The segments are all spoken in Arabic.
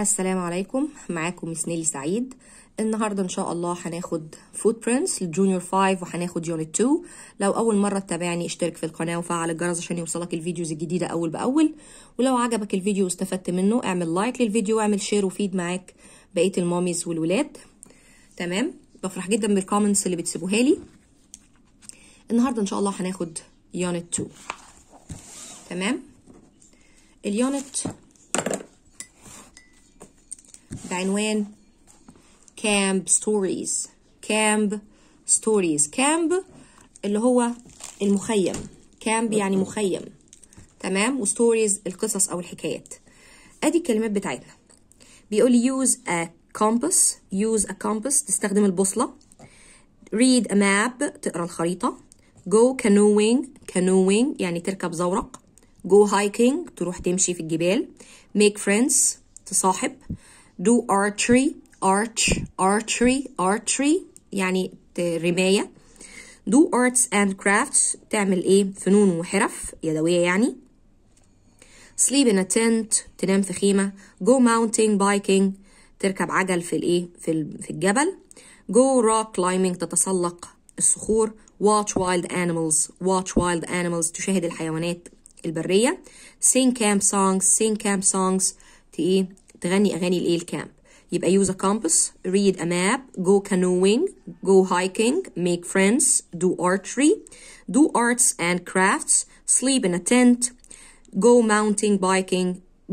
السلام عليكم. معاكم miss نيلي سعيد. النهارده إن شاء الله هناخد Footprints لل junior 5 وهناخد unit 2 لو أول مرة تتابعني اشترك في القناة وفعل الجرس عشان يوصلك ال videos الجديدة أول بأول. ولو عجبك الفيديو واستفدت منه اعمل like للفيديو واعمل share وفيد معاك بقية ال mummies والولاد. تمام؟ بفرح جدا بال comments اللي بتسيبوها لي. النهارده إن شاء الله هناخد unit 2 تمام؟ ال unit بعنوان camp stories camp stories camp اللي هو المخيم. camp يعني مخيم. تمام؟ و stories القصص أو الحكايات. أدي الكلمات بتاعتنا. بيقول لي use a compass. Use a compass. تستخدم البوصلة. Read a map. تقرأ الخريطة. Go canoeing. Canoeing يعني تركب زورق. Go hiking. تروح تمشي في الجبال. Make friends. تصاحب. Do archery arch archery archery يعني رماية do arts and crafts تعمل إيه فنون وحرف يدوية يعني sleep in a tent تنام في خيمة go mountain biking تركب عجل في الايه في في الجبل go rock climbing تتسلق الصخور watch wild animals watch wild animals تشاهد الحيوانات البرية sing camp songs sing camp songs إيه تغني اغاني الايه الكامب يبقى use a compass read a map go canoeing go hiking make friends do archery do arts and crafts sleep in a tent go mountain biking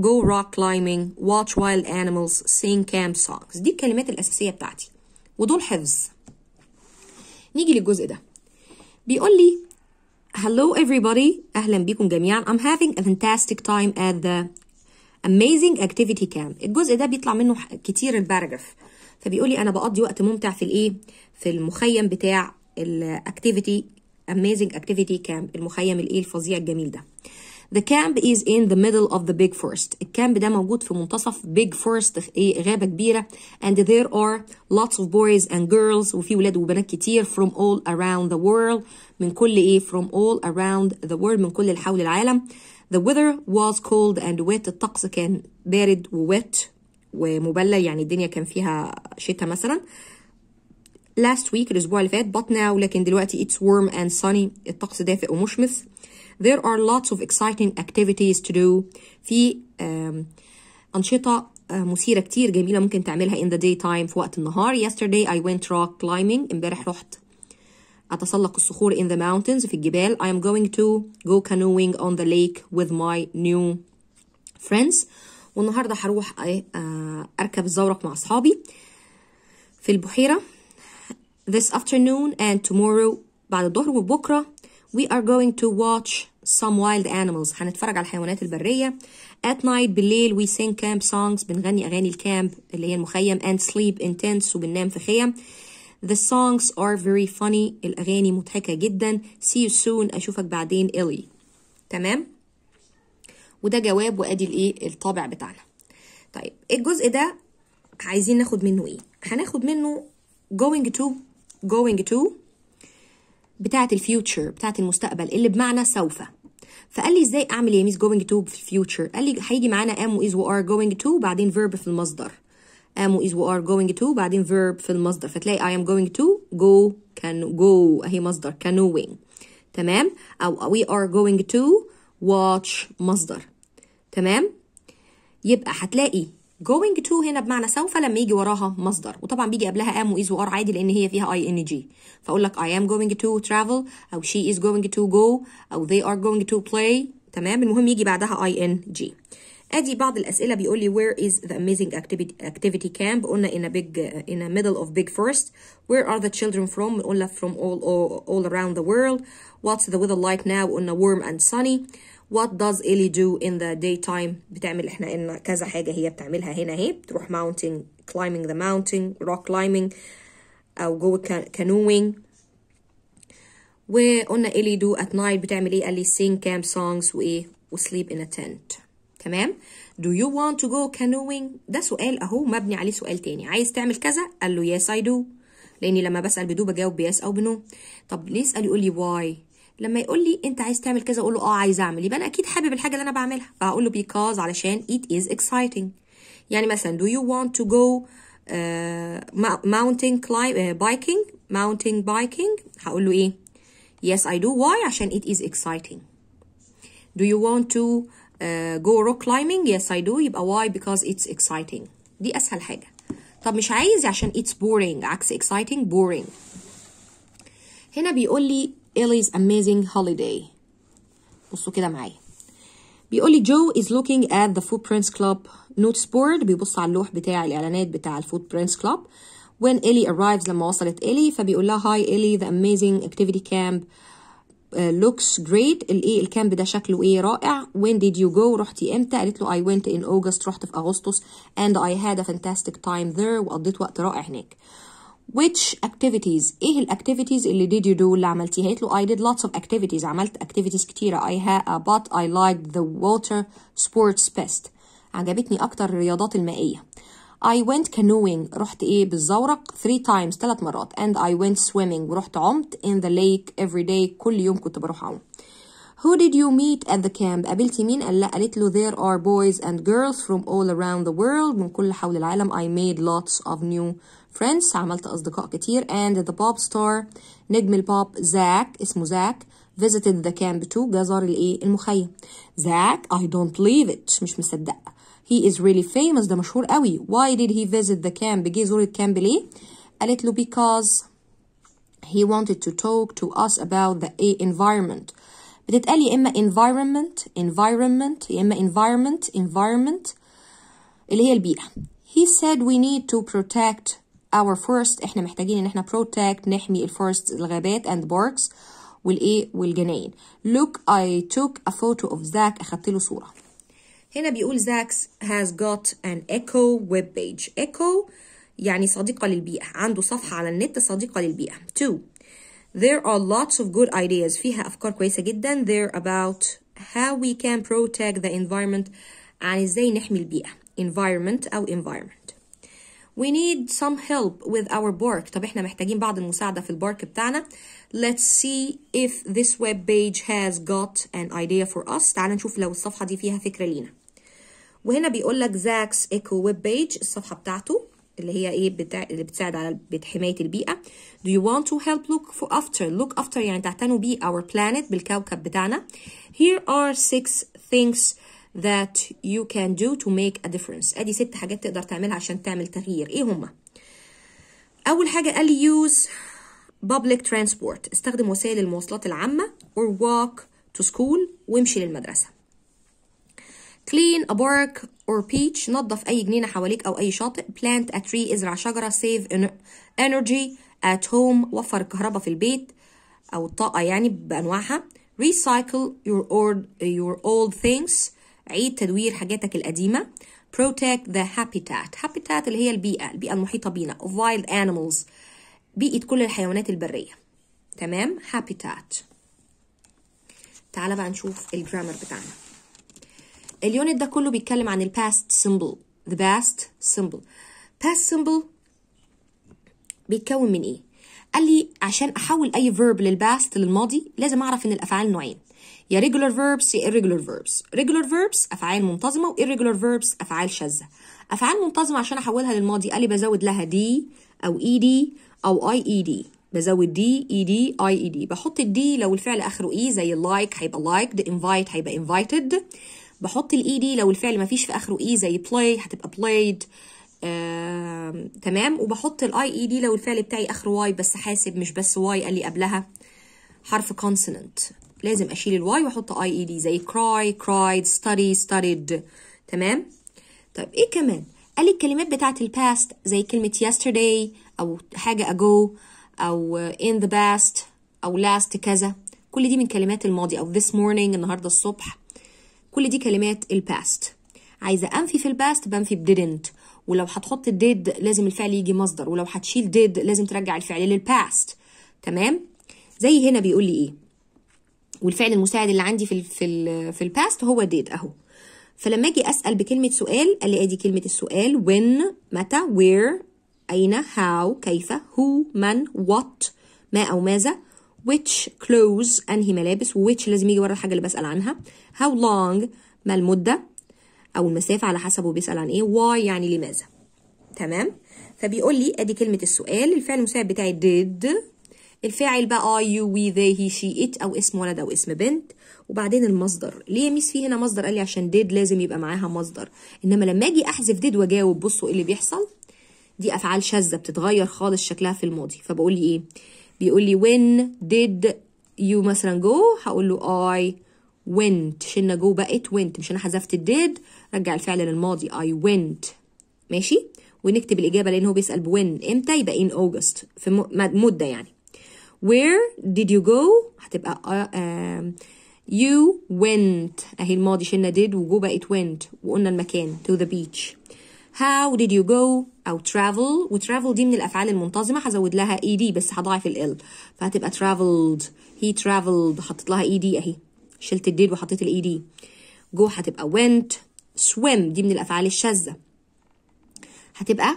go rock climbing watch wild animals sing camp songs دي الكلمات الأساسية بتاعتي ودول حفظ نيجي للجزء ده بيقول لي Hello everybody أهلا بكم جميعا I'm having a fantastic time at the amazing activity camp. الجزء ده بيطلع منه كتير ال paragraph. فبيقول لي أنا بقضي وقت ممتع في الإيه؟ في المخيم بتاع ال activity amazing activity camp المخيم الإيه؟ الفظيع الجميل ده. The camp is in the middle of the big forest. ال camp ده موجود في منتصف big forest إيه؟ غابة كبيرة. And there are lots of boys and girls وفي ولاد وبنات كتير from all around the world. من كل إيه؟ from all around the world من كل حول العالم. The weather was cold and wet. الطقس كان بارد وويت ومبلل يعني الدنيا كان فيها شتاء مثلا. Last week الأسبوع اللي فات but now لكن دلوقتي it's warm and sunny. الطقس دافئ ومشمس. There are lots of exciting activities to do. في أنشطة مثيرة كتير جميلة ممكن تعملها in the daytime في وقت النهار. Yesterday I went rock climbing. امبارح رحت أتسلق الصخور in the mountains في الجبال I am going to go canoeing on the lake with my new friends والنهاردة هروح أركب الزورق مع أصحابي في البحيرة this afternoon and tomorrow بعد الظهر وبكرة we are going to watch some wild animals هنتفرج على الحيوانات البرية at night بالليل we sing camp songs بنغني أغاني الكامب اللي هي المخيم and sleep in tents وبننام في خيم The songs are very funny. الأغاني مضحكة جدا. See you soon. أشوفك بعدين. إلي. تمام؟ وده جواب وأدي الإيه؟ الطابع بتاعنا. طيب الجزء ده عايزين ناخد منه إيه؟ هناخد منه going to going to بتاعة ال future بتاعة المستقبل اللي بمعنى سوف. فقال لي إزاي أعمل يا miss going to في ال future؟ قال لي هيجي معانا am و is و are going to بعدين verb في المصدر. Am is و are going to بعدين verb في المصدر. فتلاقي I am going to go canoeing. أهي مصدر. canoeing. تمام؟ أو we are going to watch مصدر. تمام؟ يبقى هتلاقي going to هنا بمعنى سوف لما يجي وراها مصدر. وطبعا بيجي قبلها am is و are عادي لأن هي فيها ing. فأقول لك I am going to travel أو she is going to go أو they are going to play. تمام؟ المهم يجي بعدها ing. ادي بعض الاسئله بيقول لي where is the amazing activity activity camp قلنا in a big in a middle of big forest where are the children from قلنا from all, all all around the world what's the weather like now قلنا warm and sunny what does Ellie do in the daytime بتعمل احنا ان كذا حاجه هي بتعملها هنا اهي بتروح mountain climbing the mountain rock climbing او go canoeing وقلنا Ellie do at night بتعمل ايه قال لي sing camp songs وايه وsleep in a tent تمام؟ Do you want to go canoeing? ده سؤال أهو مبني عليه سؤال تاني. عايز تعمل كذا؟ قال له yes I do. لأني لما بسأل بدو بجاوب بيس أو بنو. طب ليه يسأل؟ يقول لي why. لما يقول لي أنت عايز تعمل كذا أقول له آه عايز أعمل. يبقى أنا أكيد حابب الحاجة اللي أنا بعملها. فهقول له because علشان it is exciting. يعني مثلا do you want to go uh, mou- mountain climb uh, biking? Mountain biking. هقول له إيه؟ Yes I do. Why? عشان it is exciting. Do you want to uh, go rock climbing yes I do يبقى why because it's exciting دي اسهل حاجة طب مش عايز عشان it's boring عكس exciting boring هنا بيقول لي Ellie's amazing holiday بصوا كده معايا بيقول لي جو is looking at the footprints club notice board بيبص على اللوح بتاع الاعلانات بتاع الفوتبرنتس club when Ellie arrives لما وصلت إلي فبيقول لها hi Ellie the amazing activity camp uh, looks great الايه الكامب ده شكله ايه رائع when did you go رحتي امتى قالت له I went in August رحت في اغسطس and I had a fantastic time there وقضيت وقت رائع هناك which activities ايه الاكتيفيتيز اللي did you do اللي عملتيها قالت له I did lots of activities عملت activities كتيرة I had but I liked the water sports best عجبتني اكتر الرياضات المائية I went canoeing رحت ايه بالزورق three times ثلاث مرات and I went swimming ورحت عمت in the lake every day كل يوم كنت بروح اعوم Who did you meet at the camp قابلتي مين قال لا قالت له there are boys and girls from all around the world من كل حول العالم I made lots of new friends عملت أصدقاء كتير and the pop star نجم البوب زاك اسمه زاك visited the camp too جه زار الايه المخيم زاك I don't believe it مش مصدقة he is really famous ده مشهور قوي why did he visit the camp جه يزور الكامب ليه قالت له because he wanted to talk to us about the environment بتتقال يا اما environment environment يا اما environment environment اللي هي البيئة he said we need to protect our forest احنا محتاجين ان احنا protect نحمي الفورست الغابات and parks والايه والجناين look I took a photo of Zach اخدت له صورة هنا بيقول زاكس has got an echo web page echo يعني صديقة للبيئة عنده صفحة على النت صديقة للبيئة two There are lots of good ideas فيها أفكار كويسة جدا They're about how we can protect the environment عن إزاي نحمي البيئة environment أو environment We need some help with our work طب إحنا محتاجين بعض المساعدة في البارك بتاعنا Let's see if this web page has got an idea for us تعال نشوف لو الصفحة دي فيها فكرة لينا وهنا بيقول لك Zach's eco web page الصفحة بتاعته اللي هي إيه بتاع اللي بتساعد على حماية البيئة. Do you want to help look for after look after يعني تعتنوا بيه our planet بالكوكب بتاعنا. Here are six things that you can do to make a difference. أدي ست حاجات تقدر تعملها عشان تعمل تغيير. إيه هما؟ أول حاجة قال لي use public transport. استخدم وسائل المواصلات العامة or walk to school وامشي للمدرسة. Clean a park or beach نظف أي جنينة حواليك أو أي شاطئ. Plant a tree إزرع شجرة. Save energy at home. وفر الكهرباء في البيت أو الطاقة يعني بأنواعها. Recycle your old, your old things. عيد تدوير حاجاتك القديمة. Protect the habitat. Habitat اللي هي البيئة البيئة المحيطة بينا. Of wild animals. بيئة كل الحيوانات البرية. تمام؟ Habitat. تعال بقى نشوف ال grammar بتاعنا. ال unit ده كله بيتكلم عن ال past simple. the past simple. past simple بيتكون من إيه؟ قال لي عشان أحول أي verb لل past للماضي لازم أعرف إن الأفعال نوعين. يا regular verbs يا irregular verbs. regular verbs أفعال منتظمة و irregular verbs أفعال شاذة. أفعال منتظمة عشان أحولها للماضي. قال لي بزود لها d أو ed أو ied بزود d ed ied بحط ال d لو الفعل آخره e زي like like هيبقى liked invite هيبقى invited. بحط ال ed لو الفعل ما فيش في آخره e زي play هتبقى played. آه، تمام. وبحط ال ied لو الفعل بتاعي آخره y بس حاسب مش بس y قال لي قبلها حرف consonant. لازم أشيل ال y وأحط ied زي cry cried study studied. تمام؟ طيب إيه كمان؟ قال لي الكلمات بتاعت ال past زي كلمة yesterday أو حاجة ago أو in the past أو last كذا. كل دي من كلمات الماضي أو this morning النهاردة الصبح. كل دي كلمات ال past عايزة أنفي في ال past بنفي ب didn't ولو هتحط ال did لازم الفعل يجي مصدر. ولو هتشيل did لازم ترجع الفعل لل past تمام؟ زي هنا بيقول لي إيه؟ والفعل المساعد اللي عندي في ال في ال في ال past هو did أهو. فلما أجي أسأل بكلمة سؤال قال لي أدي كلمة السؤال. when متى where أين how كيف who من what ما أو ماذا. Which clothes أنهي ملابس which لازم يجي ورا الحاجة اللي بسأل عنها. How long ما المدة؟ أو المسافة على حسب هو بيسأل عن إيه. Why يعني لماذا؟ تمام؟ فبيقول لي أدي كلمة السؤال. الفعل المساعد بتاعي did. الفاعل بقى you we they he she it أو اسم ولد أو اسم بنت. وبعدين المصدر. ليه يا ميس في هنا مصدر؟ قال لي عشان did لازم يبقى معاها مصدر. إنما لما أجي أحذف did وأجاوب بصوا إيه اللي بيحصل؟ دي أفعال شاذة بتتغير خالص شكلها في الماضي. فبقول لي إيه؟ بيقول لي when did you مثلا go? هقول له I went. شلنا جو بقت went مش أنا حذفت did. رجع الفعل للماضي I went. ماشي؟ ونكتب الإجابة لأن هو بيسأل بوين إمتى؟ يبقى in August في مدة يعني. Where did you go? هتبقى uh, uh, you went. أهي الماضي شلنا did وجو بقت went وقلنا المكان to the beach. How did you go? أو travel? و travel دي من الأفعال المنتظمة هزود لها ed بس هضاعف ال فهتبقى traveled. He traveled. حطيت لها ed أهي. شلت ال did وحطيت ال ed go هتبقى went. Swim دي من الأفعال الشاذة. هتبقى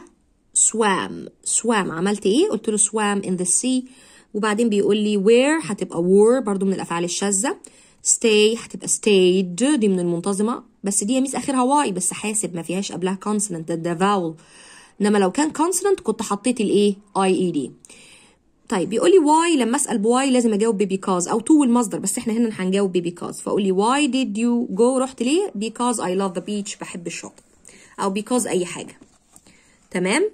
swam. Swam. عملت إيه؟ قلت له swam in the sea. وبعدين بيقول لي wear هتبقى wore برضو من الأفعال الشاذة. Stay. هتبقى stayed. دي من المنتظمة. بس دي ميس اخرها y بس حاسب ما فيهاش قبلها consonant ده vowel. إنما لو كان consonant كنت حطيت الايه ied طيب بيقول لي why لما أسأل ب why لازم أجاوب ب because أو to المصدر بس إحنا هنا هنجاوب ب because فاقول لي why did you go رحت ليه؟ because I love the beach بحب الشاطئ. أو because أي حاجة. تمام؟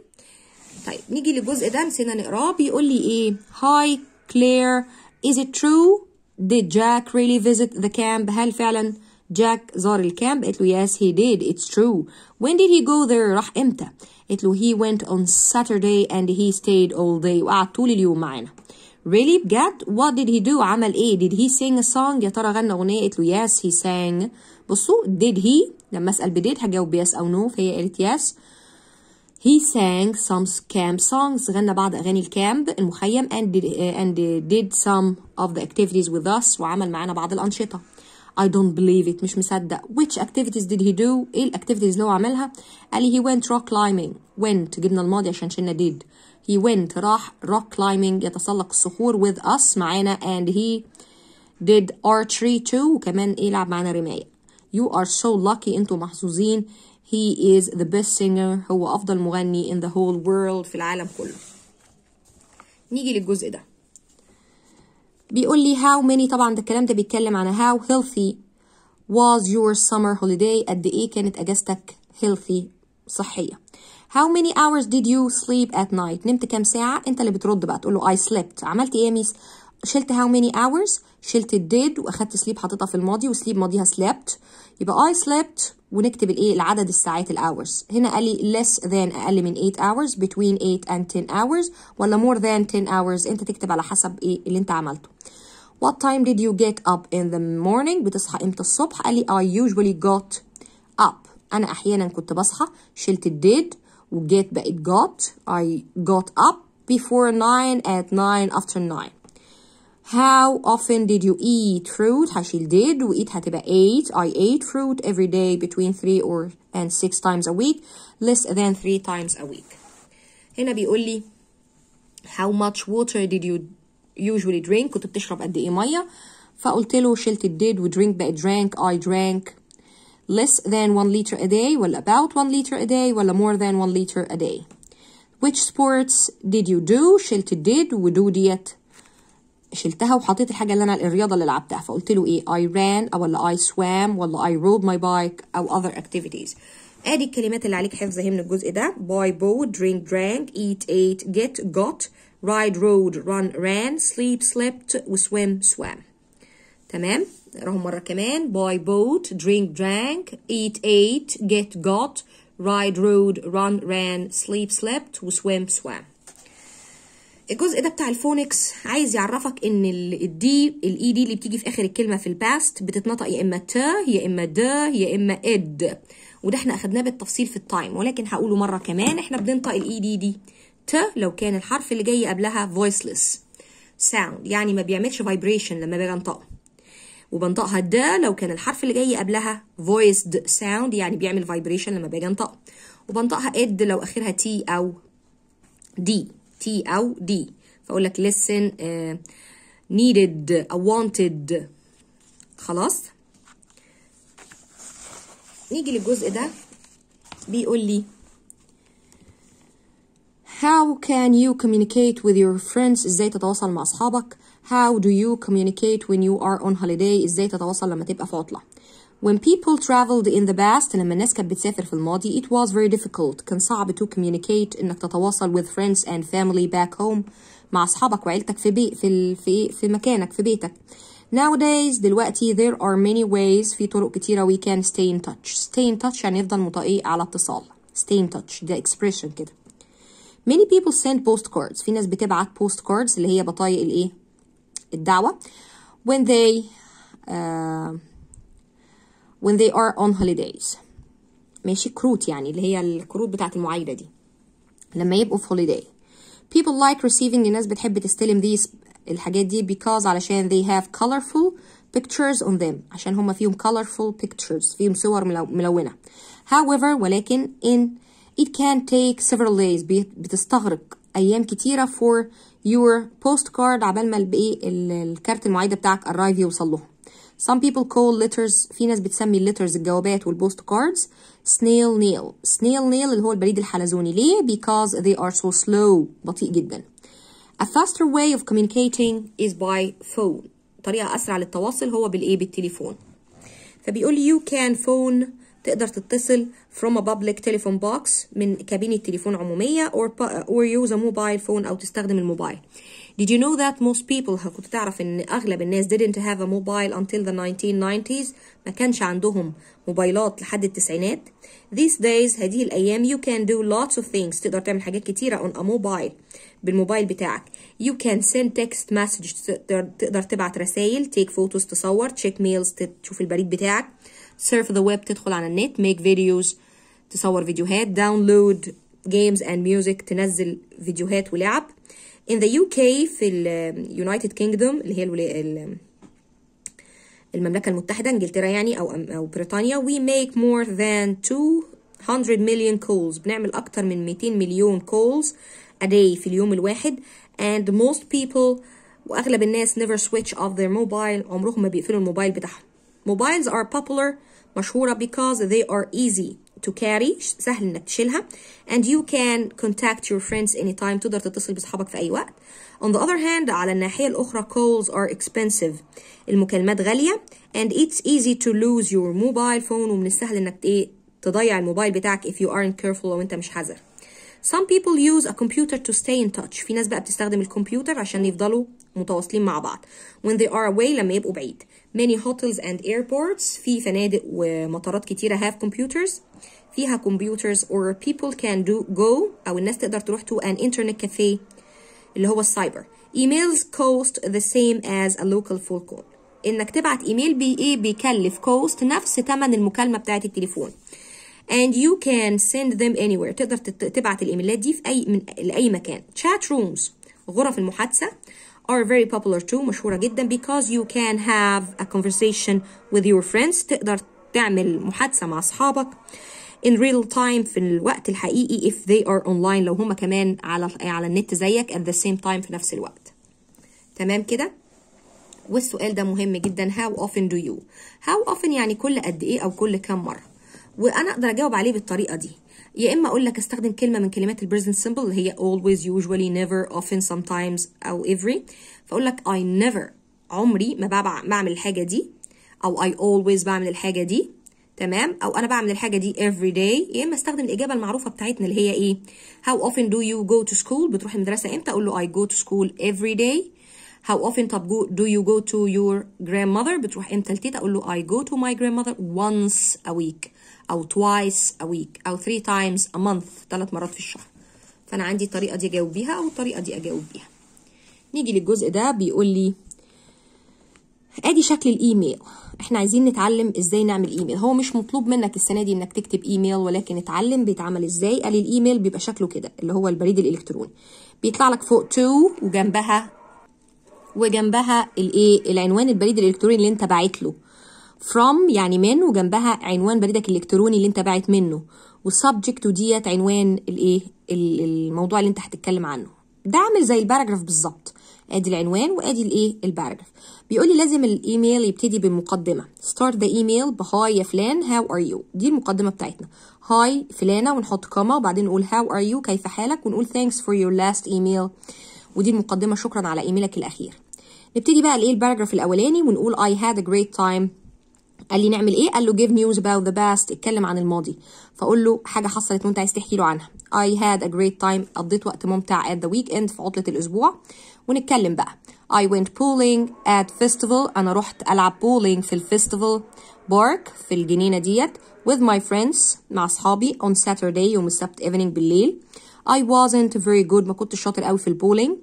طيب نيجي للجزء ده نسينا نقراه. بيقول لي إيه؟ Hi Claire is it true? Did Jack really visit the camp هل فعلا جاك زار ال camp قالت له yes he did it's true when did he go there راح إمتى قالت له he went on Saturday and he stayed all day وقعد طول اليوم معانا really بجد what did he do عمل إيه did he sing a song يا ترى غنى اغنيه قالت له yes he sang بصوا did he لما اسال بديد هجاوب yes أو no فهي قالت yes He sang some camp songs غنى بعض أغاني الكامب المخيم and did, uh, and did some of the activities with us وعمل معانا بعض الأنشطة I don't believe it مش مصدق which activities did he do ايه الاكتيفيتيز اللي هو عملها قال لي he went rock climbing went جبنا الماضي عشان شلنا did he went راح rock climbing يتسلق الصخور with us معانا and he did archery too وكمان ايه لعب معانا رماية you are so lucky انتوا محظوظين he is the best singer هو أفضل مغني in the whole world في العالم كله نيجي للجزء ده بيقول لي how many طبعا ده الكلام ده بيتكلم عن how healthy was your summer holiday قد إيه كانت أجازتك healthy صحية. How many hours did you sleep at night? نمت كام ساعة؟ أنت اللي بترد بقى تقول له I slept. عملت إيه يا ميس؟ شلت how many hours شلت did وأخدت sleep حطيتها في الماضي و sleep ماضيها slept. يبقى I slept ونكتب الإيه؟ العدد الساعات ال hours هنا قال لي less than أقل من 8 hours between 8 and 10 hours ولا more than 10 hours أنت تكتب على حسب إيه اللي أنت عملته. What time did you get up in the morning بتصحى امتى الصبح قال لي I usually got up انا احيانا كنت بصحى شلت did و get بقت got I got up before 9 at 9 after 9 How often did you eat fruit هشيل did و eat هتبقى ate I ate fruit every day between 3 or and 6 times a week less than 3 times a week هنا بيقول لي how much water did you usually drink كنت بتشرب قد ايه ميه فقلت له شلت did و drink بقت drank I drank less than 1 liter a day ولا about 1 liter a day ولا more than 1 liter a day which sports did you do شلت did و do ديت شلتها وحطيت الحاجه اللي انا الرياضه اللي لعبتها فقلت له ايه I ran او ولا I swam ولا I rode my bike او other activities ادي الكلمات اللي عليك حفظها من الجزء ده buy bought drink drank eat ate get got Ride rode run ran sleep slept swim swam. تمام؟ نقراهم مرة كمان. Buy bought drink drank eat ate get got. Ride rode run ran sleep slept swim swam. الجزء ده بتاع ال phonics عايز يعرفك إن ال d ال ed اللي بتيجي في آخر الكلمة في ال past بتتنطق يا إما ت يا إما د يا إما اد وده إحنا أخدناه بالتفصيل في ال time ولكن هقوله مرة كمان. إحنا بننطق ال ed دي. ت لو كان الحرف اللي جاي قبلها voiceless. Sound يعني ما بيعملش vibration لما باجي انطقه. وبنطقها د لو كان الحرف اللي جاي قبلها voiced sound يعني بيعمل vibration لما باجي انطقه. وبنطقها اد لو أخرها t أو d t أو d فأقول لك listen uh, needed أو wanted. خلاص؟ نيجي للجزء ده بيقول لي How can you communicate with your friends ازاي تتواصل مع اصحابك How do you communicate when you are on holiday ازاي تتواصل لما تبقى في عطلة When people traveled in the past لما الناس كانت بتسافر في الماضي it was very difficult كان صعب to communicate انك تتواصل with friends and family back home مع اصحابك وعيلتك في بي في ال- في في مكانك في بيتك Nowadays دلوقتي there are many ways في طرق كتيرة we can stay in touch stay in touch يعني يفضل مطاقي على اتصال stay in touch ده expression كده Many people send postcards في ناس بتبعت postcards اللي هي بطايق الايه الدعوة when they uh, when they are on holidays ماشي كروت يعني اللي هي الكروت بتاعت المعايدة دي لما يبقوا في holiday people like receiving الناس بتحب تستلم these الحاجات دي because علشان they have colorful pictures on them عشان هما فيهم colorful pictures فيهم صور ملو- ملونة however ولكن in it can take several days. بي- بتستغرق أيام كتيرة for your postcard عبال ما البقي ال- الكارت المعايدة بتاعك arrive يوصل لهم. Some people call letters في ناس بتسمي ال letters الجوابات وال postcards snail nail. Snail nail اللي هو البريد الحلزوني. ليه؟ because they are so slow. بطيء جدا. A faster way of communicating is by phone. طريقة أسرع للتواصل هو بالإيه؟ بالتليفون. فبيقول لي you can phone تقدر تتصل from a public telephone box من كابينة تليفون عمومية or, or use a mobile phone أو تستخدم الموبايل Did you know that most people كنت تعرف إن أغلب الناس didn't have a mobile until the 1990s ما كانش عندهم موبايلات لحد التسعينات These days هذه الأيام you can do lots of things تقدر تعمل حاجات كتيرة on a mobile بالموبايل بتاعك You can send text message تقدر تبعت رسائل take photos تصور check mails تشوف البريد بتاعك surf the web تدخل على النت make videos تصور فيديوهات download games and music تنزل فيديوهات ولعب. In the UK في ال United Kingdom اللي هي الولا... ال- المملكة المتحدة إنجلترا يعني أو أو بريطانيا we make more than 200 million calls. بنعمل أكتر من 200 مليون calls a day في اليوم الواحد. And most people وأغلب الناس never switch off their mobile عمرهم ما بيقفلوا الموبايل بتاعهم. Mobiles are popular مشهورة because they are easy to carry سهل انك تشيلها and you can contact your friends anytime تقدر تتصل باصحابك في اي وقت on the other hand على الناحية الأخرى calls are expensive المكالمات غالية and it's easy to lose your mobile phone ومن السهل انك إيه تضيع الموبايل بتاعك if you aren't careful لو انت مش حذر Some people use a computer to stay in touch. في ناس بقى بتستخدم الكمبيوتر عشان يفضلوا متواصلين مع بعض. When they are away لما يبقوا بعيد. Many hotels and airports في فنادق ومطارات كتيرة have computers. فيها computers or people can do go أو الناس تقدر تروح to an internet cafe اللي هو السايبر. Emails cost the same as a local phone call. إنك تبعت إيميل بي إيه بيكلف cost نفس تمن المكالمة بتاعت التليفون. and you can send them anywhere تقدر تت- تبعت الايميلات دي في اي من لاي مكان chat rooms غرف المحادثه Are very popular too مشهورة جدا because you can have a conversation with your friends تقدر تعمل محادثة مع أصحابك in real time في الوقت الحقيقي if they are online لو هم كمان على على النت زيك at the same time في نفس الوقت. تمام كده؟ والسؤال ده مهم جدا how often do you? how often يعني كل قد إيه أو كل كام مرة? وأنا أقدر أجاوب عليه بالطريقة دي. يا إما أقول لك استخدم كلمة من كلمات ال present simple اللي هي always usually never often sometimes أو every. فأقول لك I never عمري ما بعمل الحاجة دي. أو I always بعمل الحاجة دي. تمام؟ أو أنا بعمل الحاجة دي every day. يا إما استخدم الإجابة المعروفة بتاعتنا اللي هي إيه؟ How often do you go to school بتروح المدرسة إمتى؟ أقول له I go to school every day. How often طب go, do you go to your grandmother بتروح إمتى لتيتا؟ أقول له I go to my grandmother once a week. أو twice a week أو three times a month ثلاث مرات في الشهر. فأنا عندي الطريقة دي أجاوب بيها أو الطريقة دي أجاوب بيها. نيجي للجزء ده بيقول لي آدي شكل الإيميل. إحنا عايزين نتعلم إزاي نعمل إيميل. هو مش مطلوب منك السنة دي إنك تكتب إيميل ولكن اتعلم بيتعمل إزاي. قال الإيميل بيبقى شكله كده اللي هو البريد الإلكتروني. بيطلع لك فوق to وجنبها وجنبها الايه العنوان البريد الإلكتروني اللي أنت باعت له. From يعني من وجنبها عنوان بريدك الإلكتروني اللي انت باعت منه. وال subject وديت عنوان الايه؟ ال- الموضوع اللي انت هتتكلم عنه. ده عامل زي ال paragraph بالظبط. ادي العنوان وادي الايه؟ ال paragraph. بيقول لي لازم الإيميل يبتدي بمقدمة. Start the email ب Hi يا فلان how are you دي المقدمة بتاعتنا. Hi فلانة ونحط comma وبعدين نقول how are you كيف حالك؟ ونقول thanks for your last email. ودي المقدمة شكرا على إيميلك الأخير. نبتدي بقى الايه؟ ال paragraph الأولاني ونقول I had a great time. قال لي نعمل إيه؟ قال له give news about the past اتكلم عن الماضي. فأقول له حاجة حصلت وأنت عايز تحكي له عنها. I had a great time قضيت وقت ممتع at the weekend في عطلة الأسبوع. ونتكلم بقى. I went bowling at Festival. أنا رحت ألعب bowling في ال Festival Park في الجنينة ديت with my friends مع أصحابي on Saturday يوم السبت evening بالليل. I wasn't very good ما كنتش شاطر قوي في ال bowling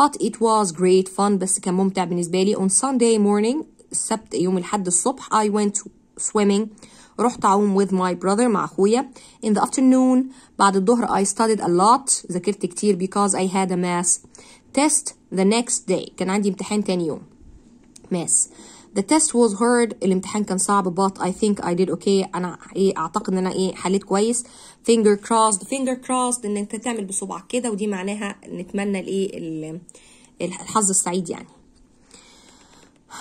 but it was great fun بس كان ممتع بالنسبة لي on Sunday morning السبت يوم الحد الصبح. I went swimming. رحت أعوم with my brother مع أخويا. In the afternoon بعد الظهر I studied a lot. ذاكرت كتير because I had a math test the next day. كان عندي امتحان تاني يوم. Math the test was hard الامتحان كان صعب but I think I did okay. أنا إيه أعتقد إن أنا إيه حليت كويس. Finger crossed. Finger crossed إن أنت تعمل بصبعك كده ودي معناها نتمنى الإيه الحظ السعيد يعني.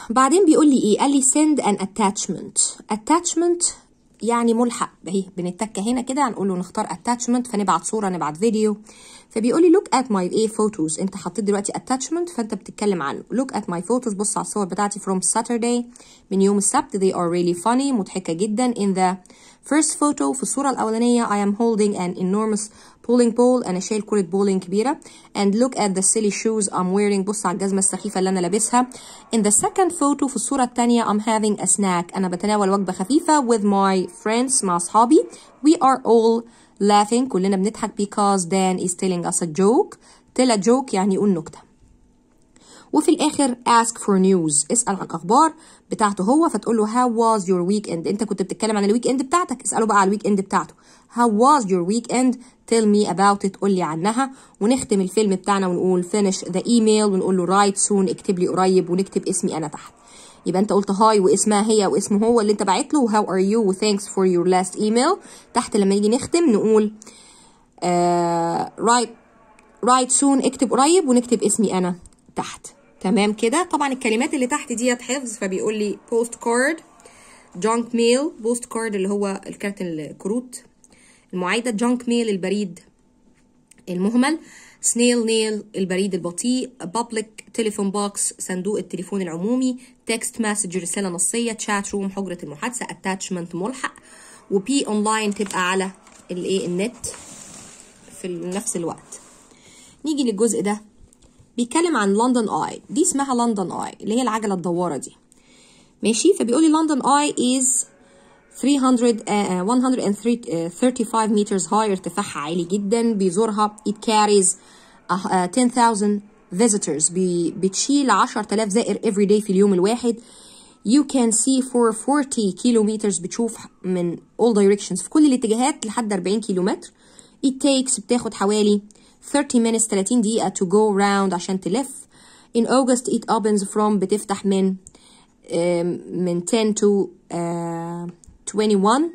بعدين بيقول لي إيه؟ قال لي send an attachment. Attachment يعني ملحق. اهي بنتك هنا كده هنقول له نختار attachment فنبعت صورة نبعت فيديو فبيقول لي look at my إيه photos. أنت حطيت دلوقتي attachment فأنت بتتكلم عنه. look at my photos. بص على الصور بتاعتي from Saturday. من يوم السبت. They are really funny مضحكة جدا. In the first photo في الصورة الأولانية I am holding an enormous bowling ball انا شايل كره بولينج كبيره and look at the silly shoes I'm wearing بص على الجزمه السخيفه اللي انا لابسها in the second photo في الصوره الثانيه I'm having a snack انا بتناول وجبه خفيفه with my friends مع اصحابي we are all laughing كلنا بنضحك because Dan is telling us a joke tell a joke يعني يقول نكته وفي الآخر ask for news. اسال عن أخبار بتاعته هو فتقول له how was your weekend انت كنت بتتكلم عن ال weekend بتاعتك اسأله بقى على ال weekend بتاعته. how was your weekend tell me about it قول لي عنها. ونختم الفيلم بتاعنا ونقول finish the email ونقول له write soon اكتب لي قريب ونكتب اسمي أنا تحت. يبقى انت قلت hi واسمها هي واسمه هو اللي انت باعت له how are you thanks for your last email. تحت لما يجي نختم نقول uh, write write soon اكتب قريب ونكتب اسمي أنا. تحت. تمام كده؟ طبعا الكلمات اللي تحت ديت حفظ فبيقول لي postcard junk mail postcard اللي هو الكارت الكروت المعايدة junk mail البريد المهمل snail mail البريد البطيء public telephone box صندوق التليفون العمومي text message رسالة نصية chat room حجرة المحادثة attachment ملحق و be online تبقى على الايه النت في نفس الوقت. نيجي للجزء ده. بيتكلم عن London Eye دي اسمها London Eye اللي هي العجلة الدواره دي. ماشي؟ فبيقول لي London Eye is 300 uh, 135 meters high ارتفاعها عالي جدا بيزورها. It carries uh, uh, 10,000 visitors. بي, بتشيل 10,000 زائر every day في اليوم الواحد. You can see for 40 kilometers. بتشوف من all directions. في كل الاتجاهات لحد 40 كيلومتر. It takes بتاخد حوالي 30 minutes 30 دقيقة to go round عشان تلف in August it opens from بتفتح من um, من 10 to uh, 21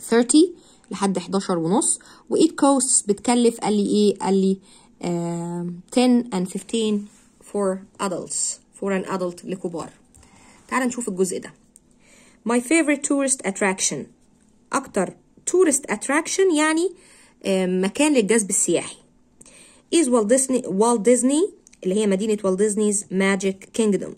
30 لحد 11 ونص و it costs بتكلف قال لي ايه قال لي uh, 10 and 15 for adults for an adult لكبار تعال نشوف الجزء ده my favorite tourist attraction اكتر tourist attraction يعني مكان للجذب السياحي is Walt Disney, Walt Disney اللي هي مدينة Walt Disney's Magic Kingdom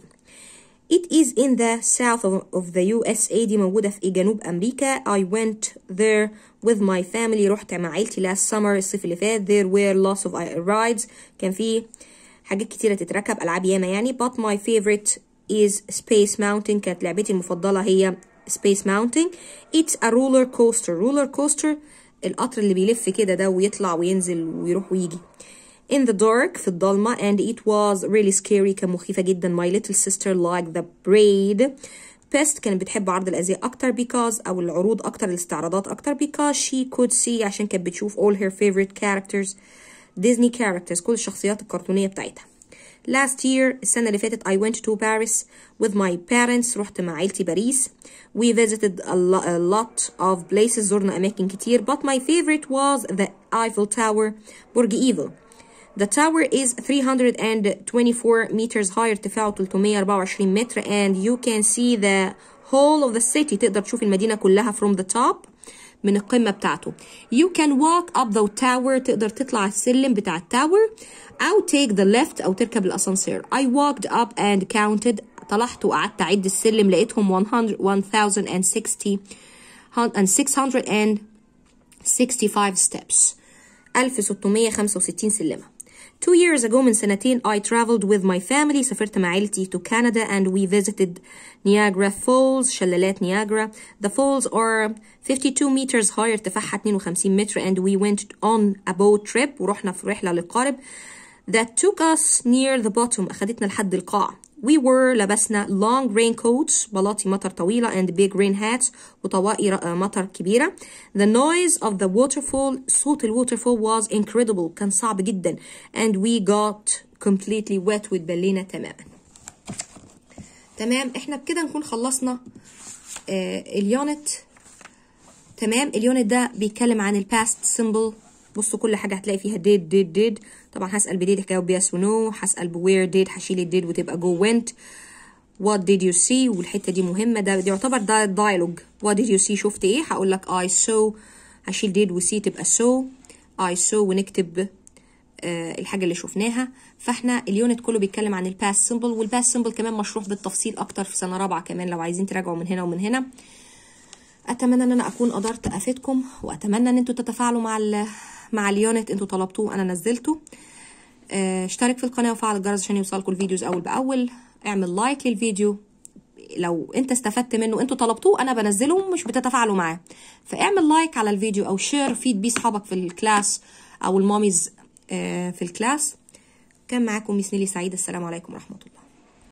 It is in the south of, of the USA دي موجودة في جنوب أمريكا I went there with my family رحت مع عيلتي last summer الصيف اللي فات there were lots of rides كان في حاجات كتيرة تتركب ألعاب ياما يعني but my favorite is Space Mountain كانت لعبتي المفضلة هي Space Mountain It's a roller coaster roller coaster القطر اللي بيلف كده ده ويطلع وينزل ويروح ويجي. In the dark في الضلمة and it was really scary. كان مخيفة جدا. My little sister liked the braid best كانت بتحب عرض الأزياء أكتر because أو العروض أكتر الاستعراضات أكتر because she could see عشان كانت بتشوف all her favorite characters. Disney characters كل الشخصيات الكرتونية بتاعتها. last year السنة اللي فاتت I went to Paris with my parents رحت مع عيلتي باريس we visited a, lo a lot of places زرنا أماكن كتير but my favorite was the Eiffel Tower برج إيفل The tower is 324 meters high ارتفاعه 324 متر and you can see the whole of the city تقدر تشوف المدينة كلها from the top من القمة بتاعته. You can walk up the tower. تقدر تطلع السلم بتاع ال tower. أو take the left أو تركب الأسانسير. I walked up and counted. طلعت وقعدت أعد السلم. لقيتهم 100 1060 and 665 steps. 1665 سلمة. Two years ago من سنتين I traveled with my family سافرت مع عيلتي to Canada and we visited Niagara Falls شلالات نياجرا The falls are 52 meters high ارتفاعها 52 متر and we went on a boat trip ورحنا في رحلة للقارب that took us near the bottom أخدتنا لحد القاع We were لبسنا long raincoats بلاطي مطر طويلة and big rain hats وطواقي مطر كبيرة. The noise of the waterfall صوت ال waterfall was incredible كان صعب جدا and we got completely wet واتبلينا تماما. تمام إحنا بكده نكون خلصنا آه ال unit تمام ال unit ده بيتكلم عن ال past simple بصوا كل حاجة هتلاقي فيها did did did. طبعا هسأل ب did هجاوب yes و no هسأل ب where did هشيل ال did وتبقى جو went. What did you see والحتة دي مهمة. ده, يعتبر ده dialogue what did you see شفت إيه؟ هقول لك I saw. هشيل did و see تبقى saw. I saw ونكتب آه الحاجة اللي شفناها. فإحنا ال unit كله بيتكلم عن ال past simple وال past simple كمان مشروح بالتفصيل أكتر في سنة رابعة كمان لو عايزين تراجعوا من هنا ومن هنا. أتمنى إن أنا أكون قدرت أفيدكم وأتمنى إن أنتوا تتفاعلوا مع مع ال unit أنتوا طلبتوه أنا نزلته. آه اشترك في القناة وفعل الجرس عشان يوصلكوا ال videos أول بأول. اعمل like للفيديو. لو انت استفدت منه أنتوا طلبتوه أنا بنزله مش بتتفاعلوا معاه. فاعمل like على الفيديو أو share فيد بيه اصحابك في ال class أو ال mummies آه في ال class. كان معاكم Miss نيلي سعيد. السلام عليكم ورحمة الله.